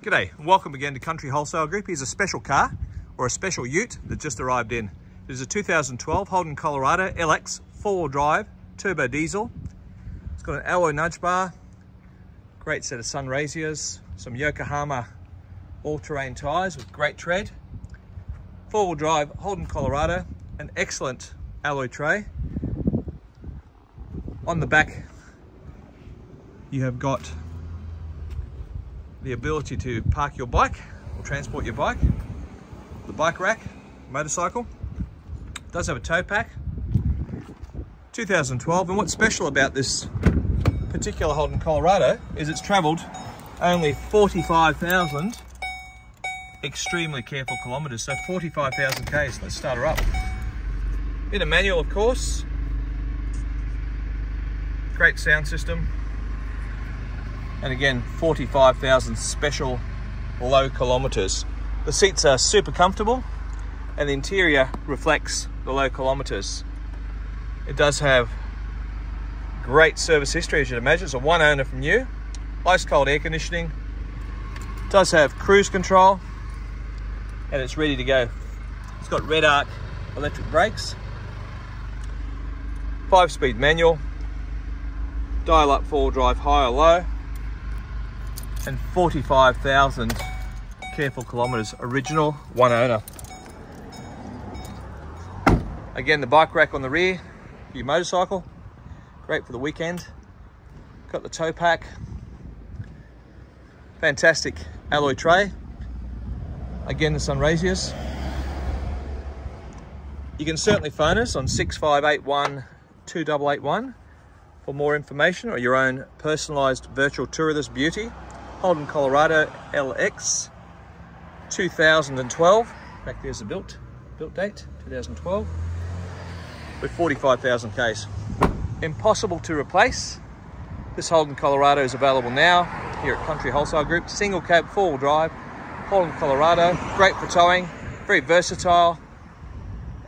G'day and welcome again to Country Wholesale Group. Here's a special car or a special ute that just arrived in. It is a 2012 Holden Colorado LX four-wheel drive turbo diesel. It's got an alloy nudge bar, great set of Sunraysias, some Yokohama all-terrain tyres with great tread, four-wheel drive Holden Colorado, an excellent alloy tray. On the back you have got the ability to park your bike or transport your bike, the bike rack, motorcycle. Does have a tow pack. 2012 and what's special about this particular Holden Colorado is it's traveled only 45,000 extremely careful kilometers so 45,000 k's let's start her up in a manual of course great sound system and again 45,000 special low kilometers. The seats are super comfortable and the interior reflects the low kilometers. It does have great service history as you'd imagine. It's a one owner from new, ice cold air conditioning, it does have cruise control and it's ready to go. It's got Redarc electric brakes, five speed manual, dial up four drive high or low, and 45,000 careful kilometers original one owner. Again the bike rack on the rear for your motorcycle. Great for the weekend. Got the tow pack. Fantastic alloy tray. Again the Sunraysias you can certainly phone us on 6581 2881 for more information or your own personalised virtual tour of this beauty Holden Colorado LX 2012. Back there's the built, built date, 2012, with 45,000 Ks. Impossible to replace. This Holden Colorado is available now here at Country Wholesale Group. Single cab, four-wheel drive, Holden Colorado. Great for towing, very versatile,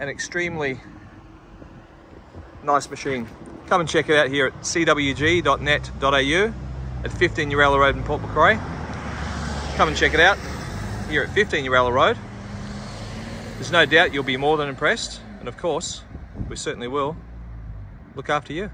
and extremely nice machine. Come and check it out here at cwg.net.au at 15 Uralla Road in Port Macquarie. Come and check it out here at 15 Uralla Road. There's no doubt you'll be more than impressed. And of course, we certainly will look after you.